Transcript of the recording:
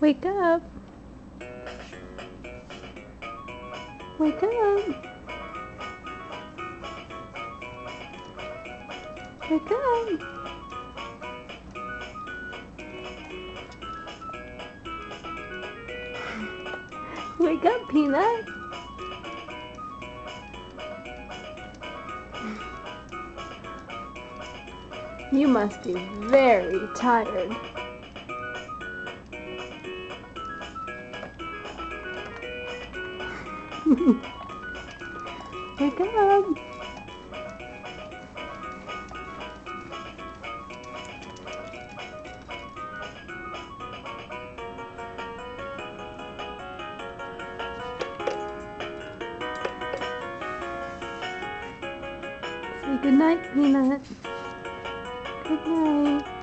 Wake up. Wake up. Wake up. Wake up, Peanut. You must be very tired. Wake up. Say good night, Peanut. Good night.